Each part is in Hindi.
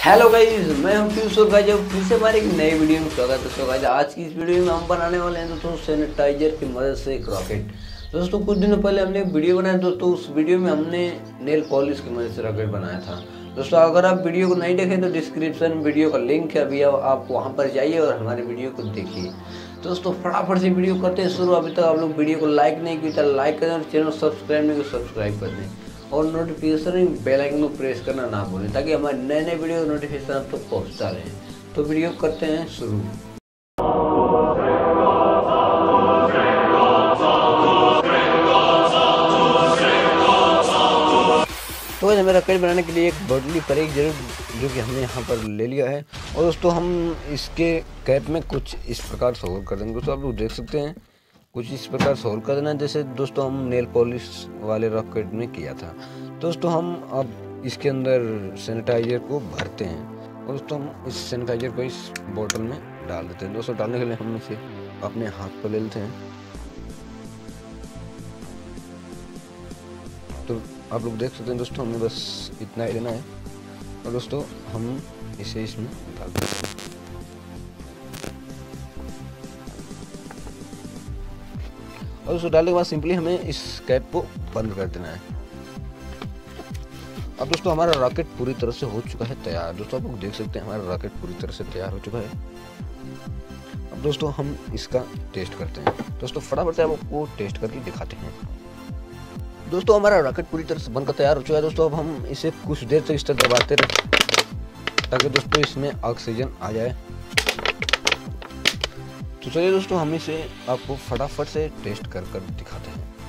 हेलो गाइस मैं हूँ पीयूष और अब फिर से हमारे एक नई वीडियो में स्वागत है। सो गाइस आज की इस वीडियो में हम बनाने वाले हैं दोस्तों सैनिटाइजर की मदद से एक रॉकेट दोस्तों, कुछ दिनों पहले हमने एक वीडियो बनाया दोस्तों उस वीडियो में हमने नेल पॉलिश की मदद से रॉकेट बनाया था। दोस्तों, अगर आप वीडियो को नहीं देखें तो डिस्क्रिप्शन वीडियो का लिंक है, अभी आप वहाँ पर जाइए और हमारे वीडियो को देखिए। दोस्तों, फटाफट से वीडियो करते हैं, शुरू। अभी तक आप लोग वीडियो को लाइक नहीं किया तो लाइक करें और चैनल सब्सक्राइब नहीं किया सब्सक्राइब कर दें। और नोटिफिकेशन बेल आइकन को प्रेस करना ना भूलें, ताकि हमारे नए नए वीडियो नोटिफिकेशन आप तक तो पहुँचता रहे। तो वीडियो करते हैं शुरू। तो हमें रकेट बनाने के लिए एक बॉडली पर एक ज़रूर, जो कि हमने यहाँ पर ले लिया है। और दोस्तों, हम इसके कैप में कुछ इस प्रकार से होल कर देंगे। दोस्तों, आप लोग देख सकते हैं। कुछ इस प्रकार से होल कर देना जैसे दोस्तों हम नेल पॉलिश वाले रॉकेट में किया था। दोस्तों हम अब इसके अंदर सैनिटाइजर को भरते हैं। और दोस्तों हम इस सैनिटाइजर को इस बोतल में डाल देते हैं। दोस्तों डालने के लिए हम इसे अपने हाथ पर ले लेते हैं। तो आप लोग देख सकते हैं दोस्तों हमें बस इतना ही लेना है। और दोस्तों हम इसे इसमें डाल देते हैं। और उसको डालने के बाद सिंपली हमें इस कैप को बंद कर देना है। अब दोस्तों, हमारा रॉकेट पूरी तरह से हो चुका है तैयार। दोस्तों, आप लोग देख सकते हैं हमारा रॉकेट पूरी तरह से तैयार हो चुका है। अब दोस्तों, हम इसका टेस्ट करते हैं। दोस्तों, फटाफट से आपको टेस्ट करके दिखाते हैं। दोस्तों, हमारा रॉकेट पूरी तरह से बनकर तैयार हो चुका है। दोस्तों, अब हम इसे कुछ देर तक इस तरह दबाते रहे, ताकि दोस्तों इसमें ऑक्सीजन आ जाए। तो चलिए दोस्तों हम इसे आपको फटाफट से टेस्ट कर कर दिखाते हैं।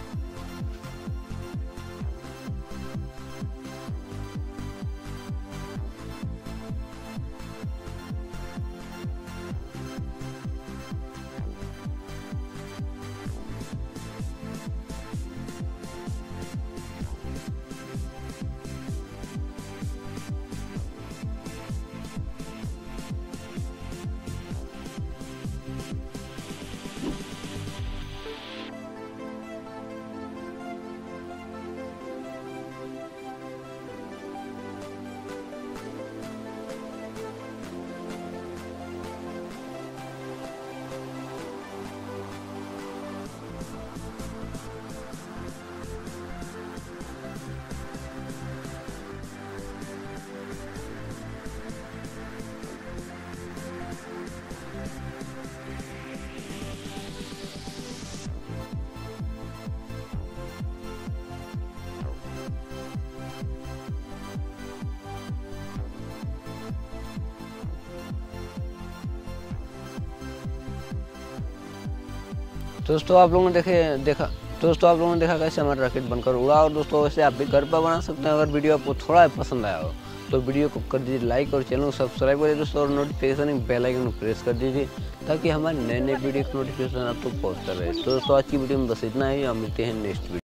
दोस्तों, आप लोगों ने देखे, देखा, दोस्तों, आप लोगों ने देखा कैसे हमारा रॉकेट बनकर उड़ा और दोस्तों, वैसे आप भी घर पर बना सकते हैं। अगर वीडियो आपको थोड़ा पसंद आया हो तो वीडियो को कर दीजिए लाइक और चैनल को सब्सक्राइब करिए दोस्तों, और नोटिफिकेशन बेल आइकन को प्रेस कर दीजिए, ताकि हमारे नए नए वीडियो की नोटिफिकेशन आपको पहुँचता रहे। तो दोस्तों, आज की वीडियो में बस इतना ही, हम मिलते हैं नेक्स्ट वीडियो